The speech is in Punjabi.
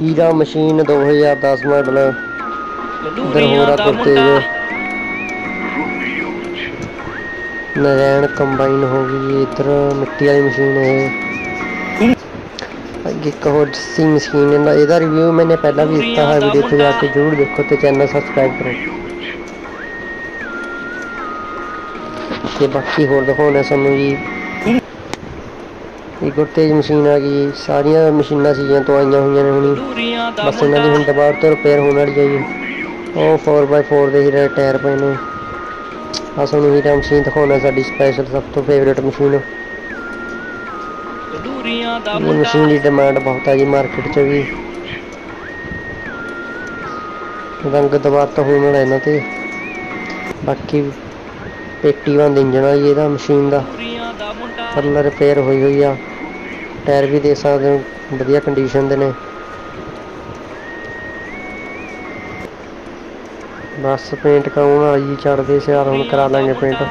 ਹੀਰਾ ਮਸ਼ੀਨ 2010 ਮਾਡਲ ਦੂਰੀਆਂ ਦਾ ਕੁਰਤੇਜ ਨਰੈਣ ਕੰਬਾਈਨ ਹੋ ਗਈ ਇਧਰ ਮਿੱਟੀ ਵਾਲੀ ਮਸ਼ੀਨ ਇਹ। ਅੱਗੇ ਇੱਕ ਹੋਰ ਸੀ ਮਸ਼ੀਨ ਇਹਦਾ ਇਹਦਾ ਰਿਵਿਊ ਮੈंने ਪਹਿਲਾਂ ਵੀ ਦਿੱਤਾ ਹੈ ਵੀਡੀਓ ਤੇ ਜਾ ਕੇ ਜਰੂਰ ਦੇਖੋ ਤੇ ਚੈਨਲ ਸਬਸਕ੍ਰਾਈਬ ਕਰੋ। ਤੇ ਬਾਕੀ ਹੋਰ ਦਿਖਾਉਣਾ ਸਾਨੂੰ ਜੀ। ਇਹ ਗੁਰਤੇਜ ਮਸ਼ੀਨ ਆ ਗਈ, ਸਾਰੀਆਂ ਮਸ਼ੀਨਾਂ ਸੀਜ਼ਨ ਤੋਂ ਆਈਆਂ ਹੋਈਆਂ ਨੇ ਹੁਣੀ। ਬਸ ਇਹਨਾਂ ਦੀ ਹੁਣ ਦੁਬਾਰਾ ਤੋਂ ਰਿਪੇਅਰ ਹੋਣ ਵਾਲੀ ਹੈ ਜੀ। ਉਹ 4x4 ਦੇ ਹੀਰੇ ਟਾਇਰ ਪਏ ਨੇ। ਆ ਸਾਨੂੰ ਹੀਰਾ ਮਸ਼ੀਨ ਦਿਖਾਉਣਾ ਸਾਡੀ ਸਪੈਸ਼ਲ ਸਭ ਤੋਂ ਫੇਵਰੇਟ ਮਸ਼ੀਨ ਦੂਰੀਆਂ ਦਾ ਮੁੰਡਾ ਮਸ਼ੀਨ ਦੀ ਡਿਮਾਂਡ ਬਹੁਤ ਆ ਜੀ ਮਾਰਕੀਟ 'ਚ ਵੀ। ਰੰਗ ਦਬਾਤ ਹੋਣ ਵਾਲਾ ਇਹਨਾਂ ਤੇ। ਬਾਕੀ ਪੇਟੀ ਬੰਦ ਇੰਜਣ ਆ ਜੀ ਇਹਦਾ ਮਸ਼ੀਨ ਦਾ। ਦੂਰੀਆਂ ਰਿਪੇਅਰ ਹੋਈ ਹੋਈ ਆ। ਟਾਇਰ ਵੀ ਦੇ ਸਕਦੇ ਹੋ, ਵਧੀਆ ਕੰਡੀਸ਼ਨ ਦੇ ਨੇ। ਬਸ ਪੇਂਟ ਕਰਾਉਣ ਵਾਲੀ ਚੜਦੇ ਸਿਆਰ ਹੁਣ ਕਰਾ ਲਾਂਗੇ ਪੇਂਟ